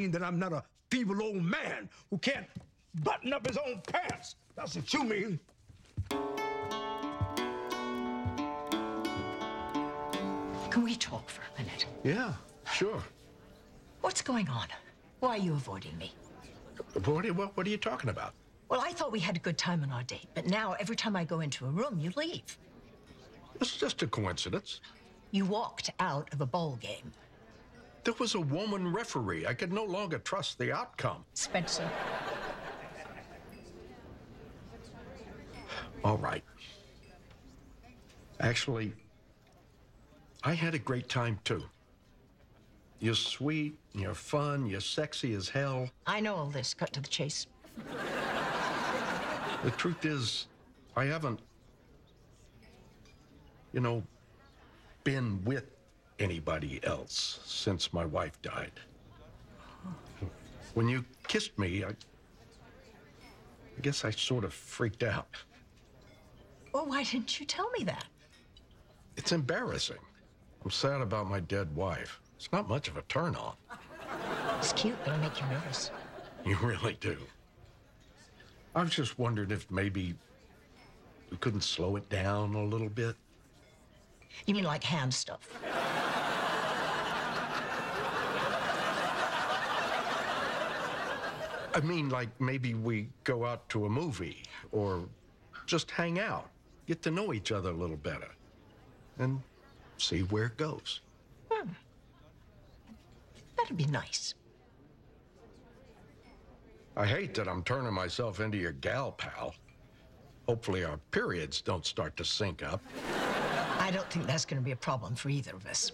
mean that I'm not a feeble old man who can't button up his own pants. That's what you mean. Can we talk for a minute? Yeah, sure. What's going on? Why are you avoiding me? What are, you, what, what are you talking about? Well, I thought we had a good time on our date, but now every time I go into a room, you leave. It's just a coincidence. You walked out of a ball game. There was a woman referee. I could no longer trust the outcome. Spencer, All right. Actually, I had a great time too. You're sweet, you're fun, you're sexy as hell. I know all this. Cut to the chase. The truth is, I haven't, you know, been with anybody else since my wife died. When you kissed me, I, I guess I sort of freaked out. Well, why didn't you tell me that? It's embarrassing. I'm sad about my dead wife. It's not much of a turn on. It's cute, but it'll make you nervous. You really do. I was just wondering if maybe we couldn't slow it down a little bit. You mean like hand stuff? I mean, like maybe we go out to a movie or just hang out, get to know each other a little better, and see where it goes. Hmm. That'd be nice. I hate that I'm turning myself into your gal pal. Hopefully, our periods don't start to sync up. I don't think that's going to be a problem for either of us.